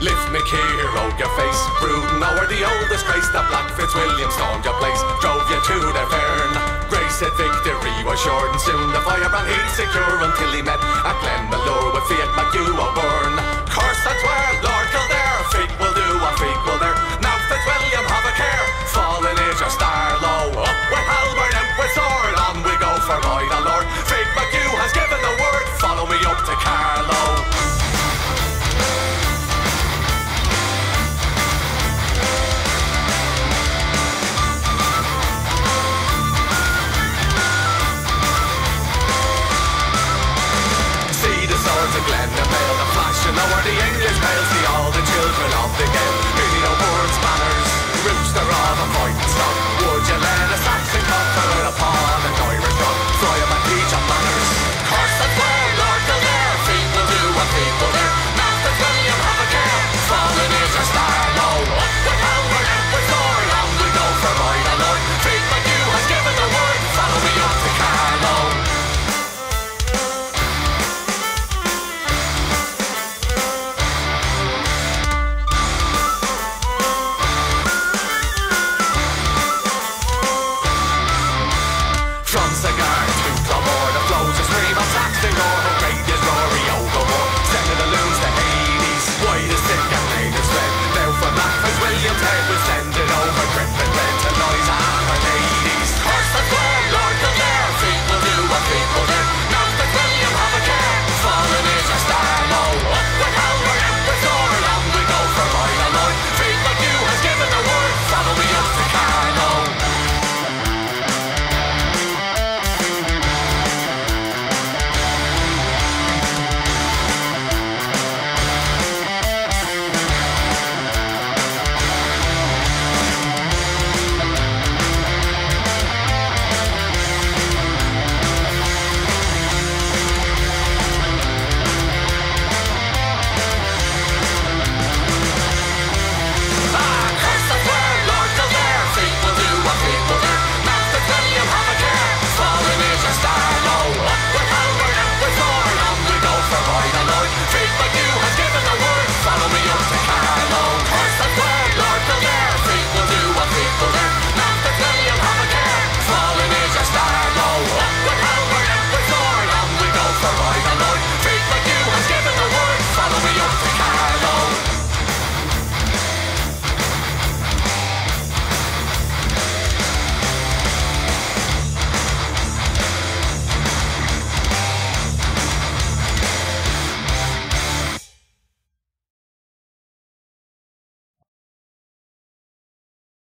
hero your face. Brooding over the old disgrace That Black Fitzwilliam stormed your place. Drove you to the Fern. Grace said victory was short And soon the firebrand he'd secure Until he met at Glenmalure With Fiach the English pale. See all the children of the Gael, reading our words, banners, rooster of a once again. Come on, the flows a stream of slapstick